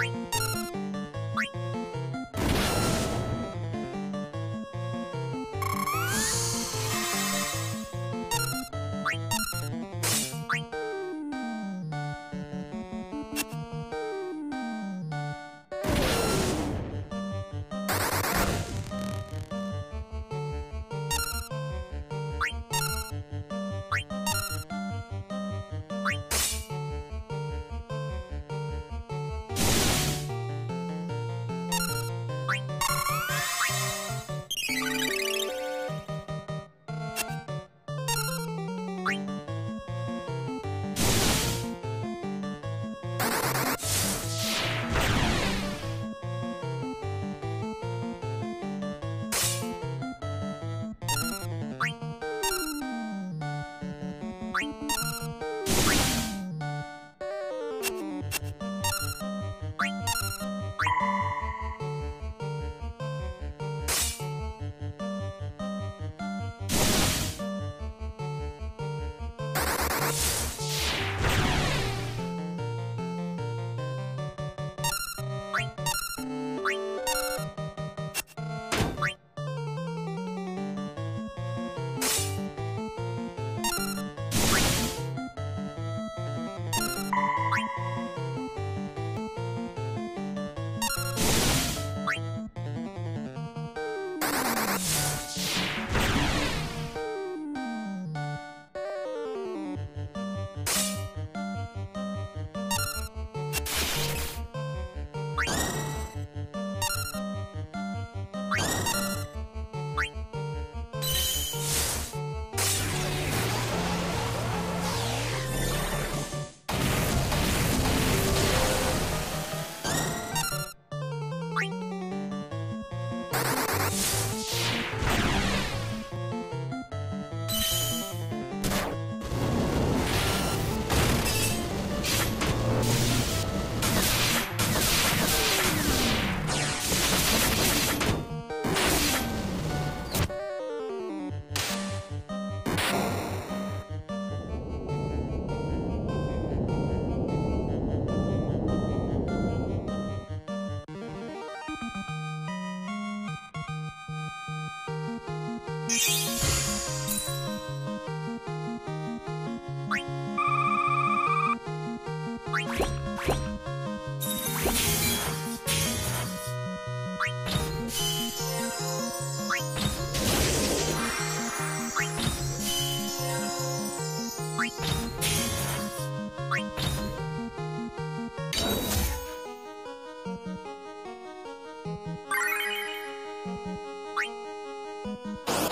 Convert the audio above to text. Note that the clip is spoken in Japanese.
Bye. あ!